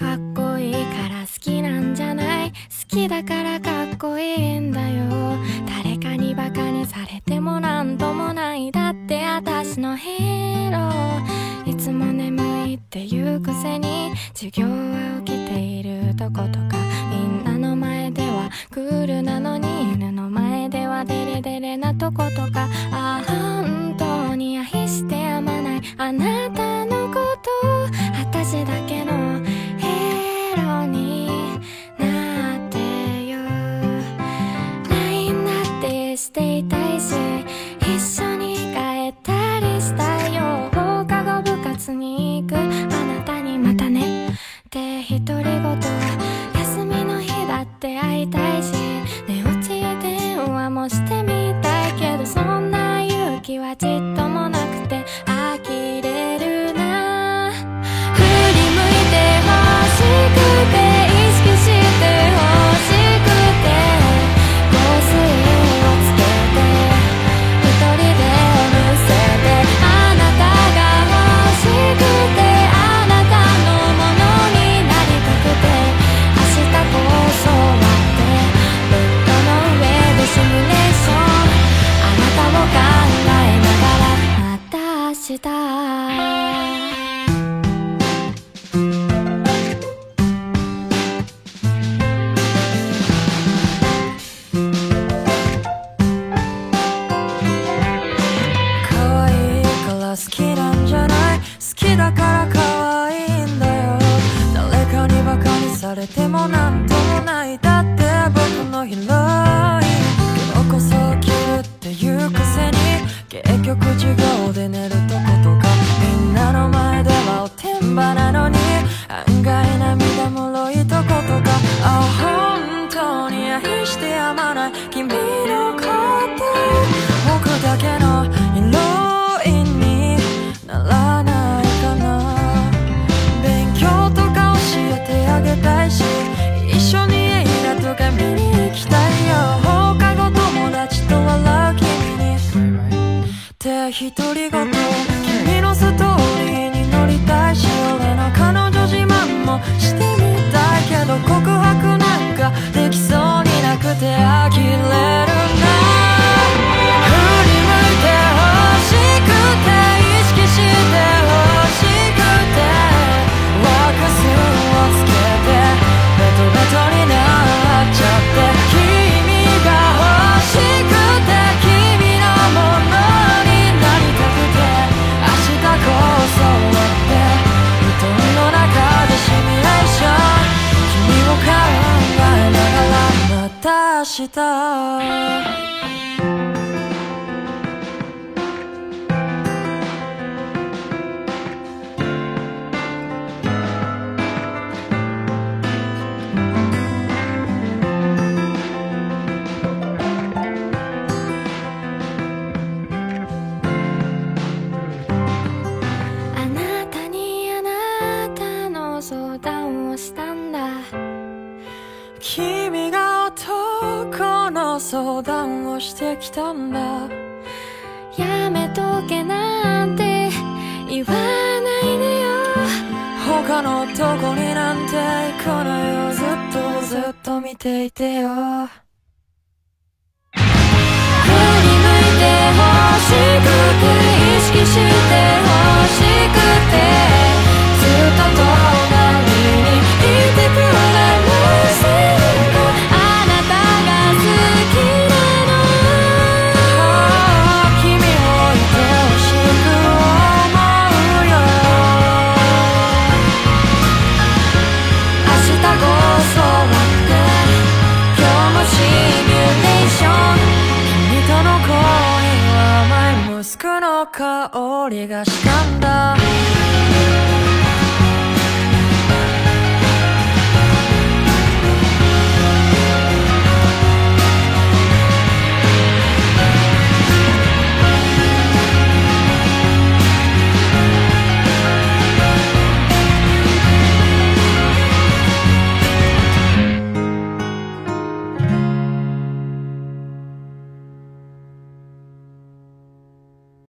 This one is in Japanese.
かっこいいから好きなんじゃない？好きだからかっこいいんだよ。誰かにバカにされてもなんともない。だって私のヒーロー。いつも眠いって言うくせに授業は起きているとことか。みんなの前ではクールなのに犬の前ではデレデレなとことか。って会いたいしにされてもな。ん局授業で寝るとことか。みんなの前ではおてんばなのに。案外涙もろいとことか。あ本当に愛してやまない。君独り言君のストーリーに乗りたいし俺の彼女自慢もしてみたいけど告白した。んだ。君が男の相談をしてきたんだ。やめとけなんて言わないでよ。他の男になんて行かないよずっとずっと見ていてよ。振り向いて欲しくて意識して香りがしたんだ。